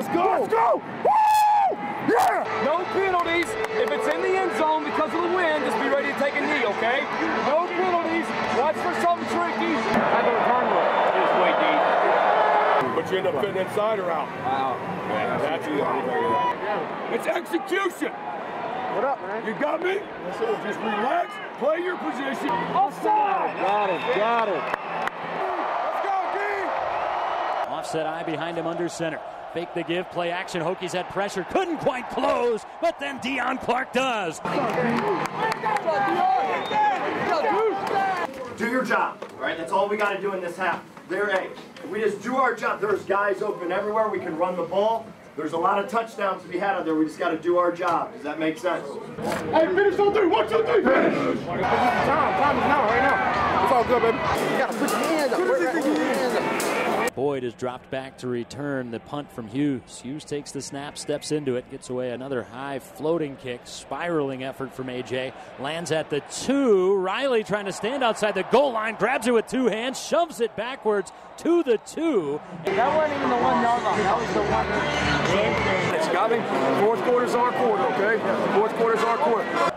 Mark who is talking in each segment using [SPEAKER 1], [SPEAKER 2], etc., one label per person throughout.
[SPEAKER 1] Let's go! Let's go! Woo! Yeah!
[SPEAKER 2] No penalties. If it's in the end zone because of the wind, just be ready to take a knee, okay? No penalties. Watch for something tricky. I go turn Just way deep.
[SPEAKER 1] But you end up fitting inside or out?
[SPEAKER 2] Wow.
[SPEAKER 1] Yeah, that's the only thing. It's execution.
[SPEAKER 3] What up, man?
[SPEAKER 1] You got me? Just relax, play your position.
[SPEAKER 2] Offside.
[SPEAKER 3] Got it, got it.
[SPEAKER 1] Let's go, D!
[SPEAKER 4] Offset eye behind him under center. Fake the give, play action. Hokies had pressure, couldn't quite close, but then Dion Clark does.
[SPEAKER 5] do your job, all right? That's all we got to do in this half. There, hey, if we just do our job, there's guys open everywhere. We can run the ball. There's a lot of touchdowns to be had out there. We just got to do our job. Does that make sense?
[SPEAKER 1] Hey, finish on three. One, two, three, finish!
[SPEAKER 3] Time, time is now, right now. It's all good, baby. You gotta put your hands up. Put your hands up.
[SPEAKER 4] Boyd is dropped back to return the punt from Hughes. Hughes takes the snap, steps into it, gets away another high floating kick, spiraling effort from AJ. Lands at the two. Riley trying to stand outside the goal line, grabs it with two hands, shoves it backwards to the two.
[SPEAKER 2] That wasn't even the one yard line. That was the one.
[SPEAKER 1] It's got me. Fourth quarter's our quarter, okay? Fourth quarter's our quarter.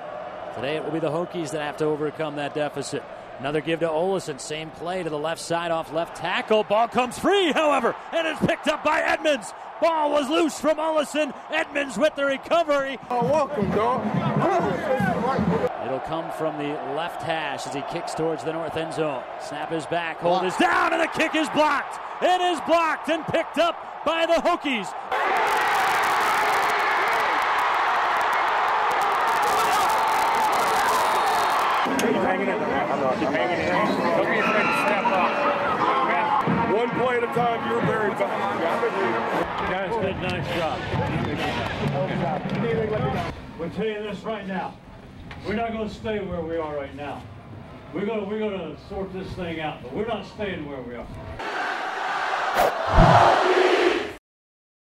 [SPEAKER 4] Today it will be the Hokies that have to overcome that deficit. Another give to Ollison. Same play to the left side off left tackle. Ball comes free, however, and it's picked up by Edmunds. Ball was loose from Ollison. Edmunds with the recovery.
[SPEAKER 1] Oh, welcome, dog.
[SPEAKER 4] It'll come from the left hash as he kicks towards the north end zone. Snap is back, hold is down, and the kick is blocked. It is blocked and picked up by the Hokies.
[SPEAKER 1] One play at a time, you're very fine.
[SPEAKER 6] Guys did a nice job. We'll tell you this right now. We're not going to stay where we are right now. We're going to, we're going to sort this thing out, but we're not staying where we are.